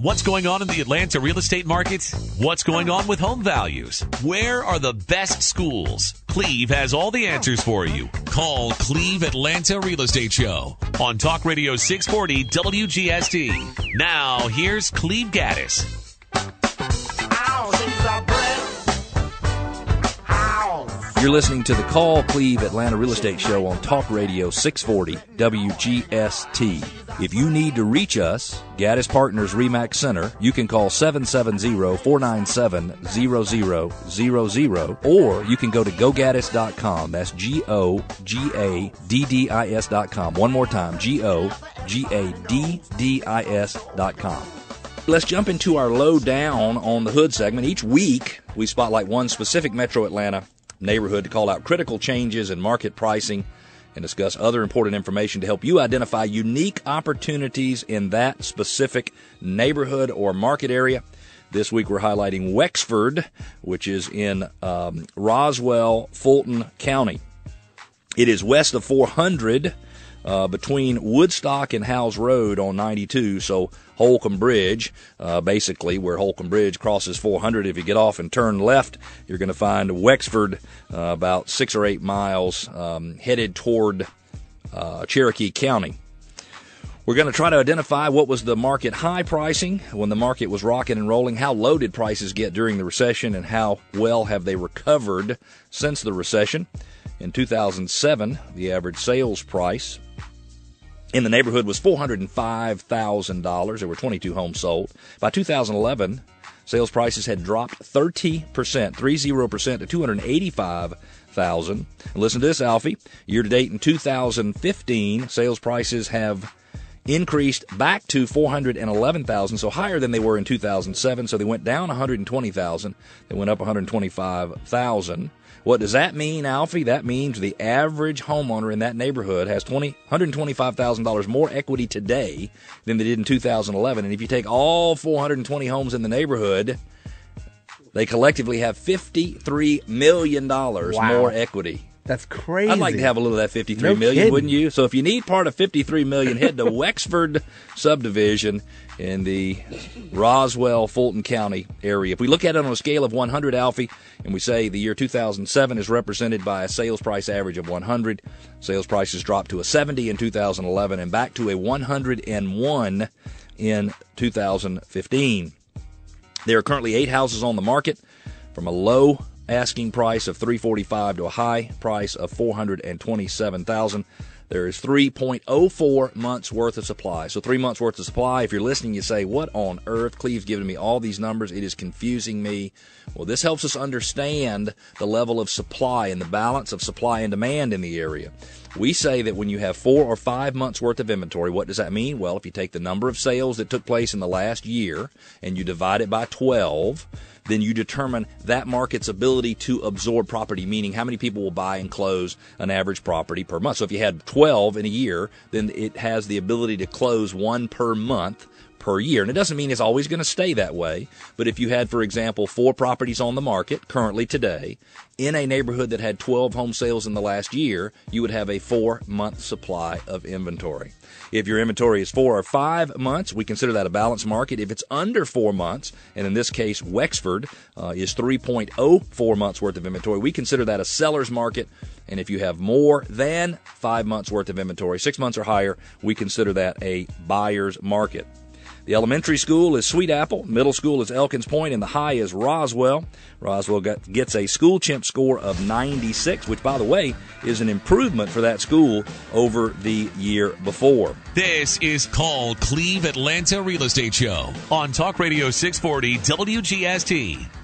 What's going on in the Atlanta real estate market? What's going on with home values? Where are the best schools? Cleve has all the answers for you. Call Cleve Atlanta Real Estate Show on Talk Radio 640 WGST. Now, here's Cleve Gaddis. You're listening to the Call Cleve Atlanta Real Estate Show on Talk Radio 640 WGST. If you need to reach us, Gaddis Partners Remax Center, you can call 770-497-0000 or you can go to gogaddis.com. That's G-O-G-A-D-D-I-S dot com. One more time, G-O-G-A-D-D-I-S dot com. Let's jump into our lowdown on the hood segment. Each week, we spotlight one specific Metro Atlanta neighborhood to call out critical changes in market pricing and discuss other important information to help you identify unique opportunities in that specific neighborhood or market area. This week we're highlighting Wexford, which is in um, Roswell, Fulton County. It is west of 400 uh, between Woodstock and Howes Road on 92. So Holcomb Bridge, uh, basically where Holcomb Bridge crosses 400. If you get off and turn left, you're going to find Wexford uh, about six or eight miles um, headed toward uh, Cherokee County. We're going to try to identify what was the market high pricing when the market was rocking and rolling, how low did prices get during the recession, and how well have they recovered since the recession. In 2007, the average sales price in the neighborhood was $405,000. There were 22 homes sold. By 2011, sales prices had dropped 30%, 30% to 285,000. Listen to this, Alfie. Year to date in 2015, sales prices have increased back to 411,000, so higher than they were in 2007. So they went down 120,000. They went up 125,000. What does that mean, Alfie? That means the average homeowner in that neighborhood has twenty hundred twenty-five thousand dollars more equity today than they did in 2011. And if you take all 420 homes in the neighborhood, they collectively have 53 million dollars Wow. more equity. That's crazy. I'd like to have a little of that fifty-three No million, wouldn't you? So if you need part of fifty-three million, head to Wexford subdivision in the Roswell, Fulton County area. If we look at it on a scale of 100, Alfie, and we say the year 2007 is represented by a sales price average of 100, sales prices dropped to a 70 in 2011 and back to a 101 in 2015. There are currently eight houses on the market from a low asking price of 345 to a high price of 427,000. There is 3.04 months worth of supply. So 3 months worth of supply. If you're listening you say, "What on earth Cleve's giving me all these numbers? It is confusing me." Well, this helps us understand the level of supply and the balance of supply and demand in the area. We say that when you have 4 or 5 months worth of inventory, what does that mean? Well, if you take the number of sales that took place in the last year and you divide it by 12, then you determine that market's ability to absorb property, meaning how many people will buy and close an average property per month. So if you had 12 in a year, then it has the ability to close one per month per year. And it doesn't mean it's always going to stay that way. But if you had, for example, four properties on the market currently today in a neighborhood that had 12 home sales in the last year, you would have a four month supply of inventory. If your inventory is four or five months, we consider that a balanced market. If it's under four months, and in this case, Wexford uh, is 3.04 months worth of inventory, we consider that a seller's market. And if you have more than five months worth of inventory, six months or higher, we consider that a buyer's market. The elementary school is Sweet Apple, middle school is Elkins Point, and the high is Roswell. Roswell got, gets a school chimp score of 96, which, by the way, is an improvement for that school over the year before. This is called Cleve Atlanta Real Estate Show on Talk Radio 640 WGST.